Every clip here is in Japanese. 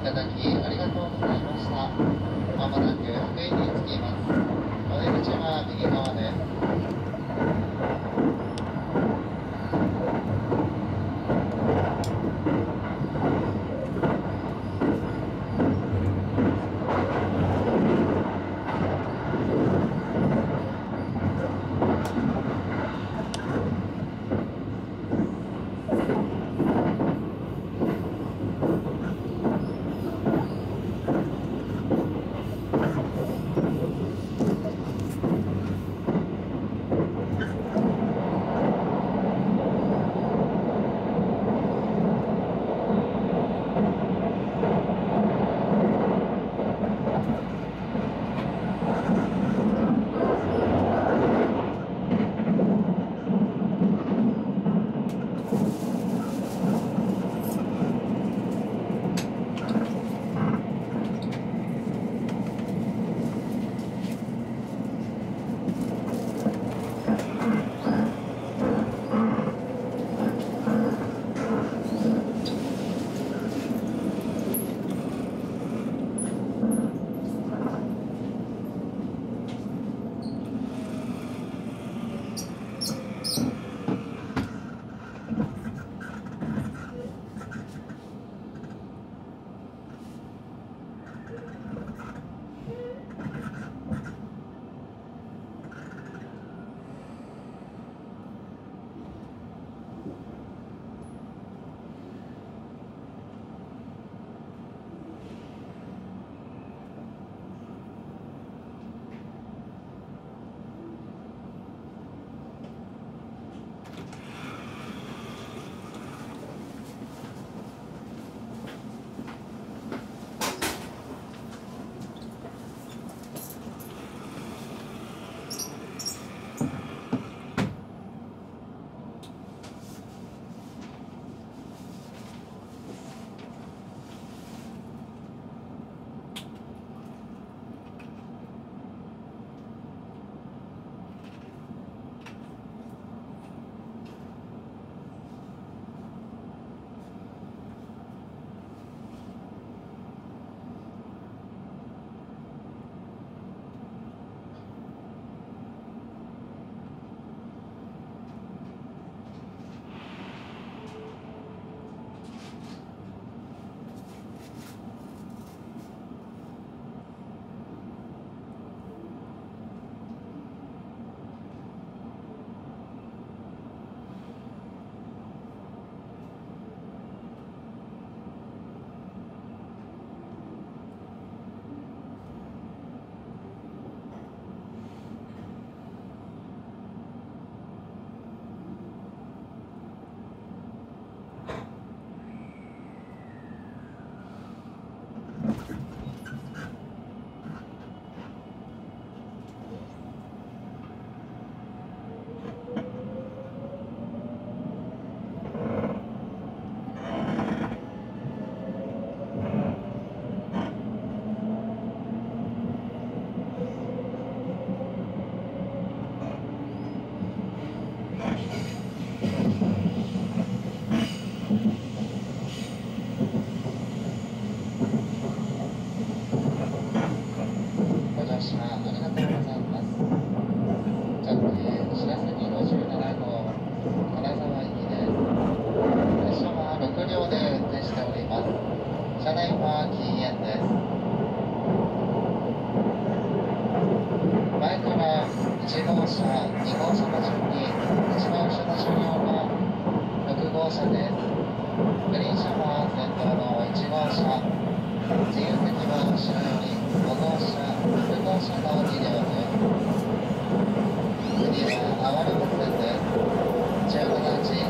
いただきありがとうございました。まもなく福井に着きます。お出口は右側です。車内は禁煙です。前から1号車、2号車の順に一番後ろの車両が6号車です。グリーン車は先頭の1号車、自由席は後ろより5号車、6号車の2両です。次はあわら路線です。17時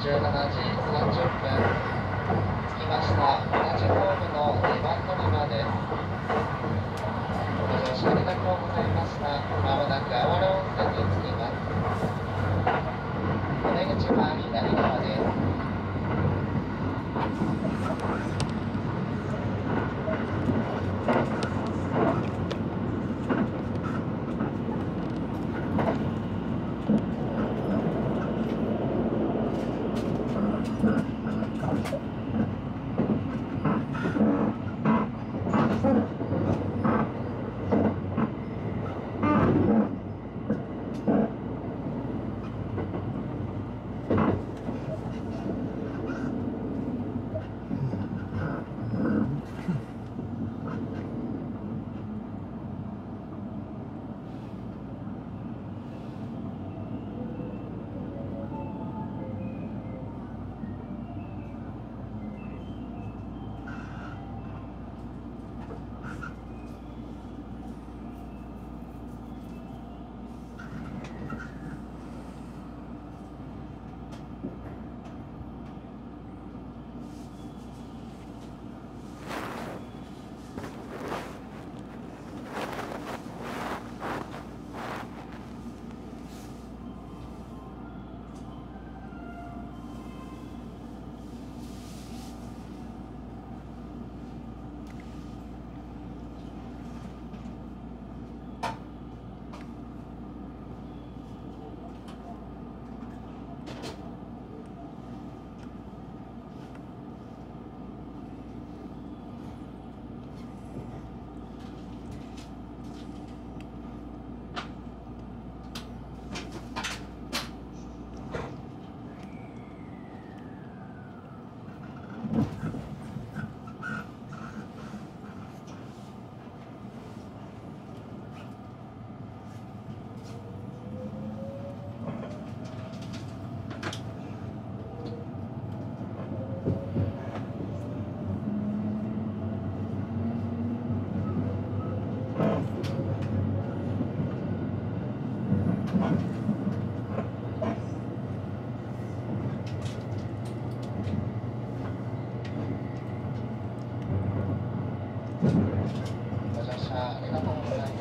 17時30分着きました。同じホームの2番乗り場ですご乗車ありがとうございましたまもなく Thank you.